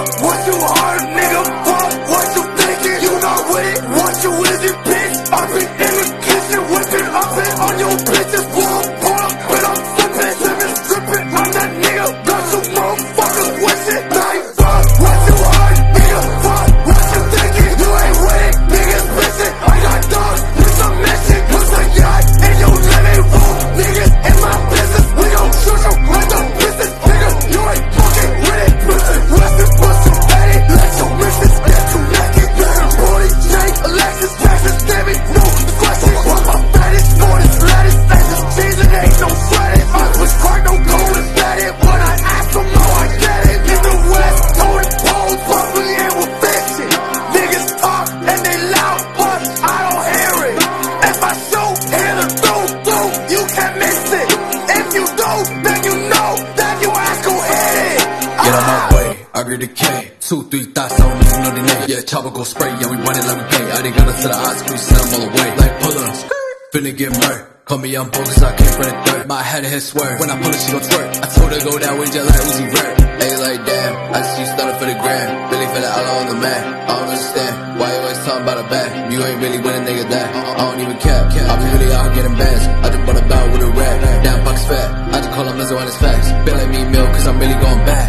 What you heard, nigga, fuck? What you thinking? You not with it? What you is it, bitch? I be in the kitchen, whipping up and on your bitches, fuck. To K. Two, three thoughts, I don't listen no delay. Yeah, chopper go spray, yeah, we run it like we pay. I didn't got us to the odds, we send them all away. Like pull up, finna get murked. Call me young bogus, I came from the dirt. My head hit swerve. When I pull it, she gon' twerk. I told her go that way, just like Uzi Vert. Hey, like damn, I see you started for the gram. Really feel it all on the man. I don't understand why you always talking about a bag. You ain't really winning, nigga. That uh, I don't even care. I be really out getting bands. I just bought a bout with a rap. Damn, box fat. I just call him Mizzo on his facts. Feel like me milk, cause I'm really going back.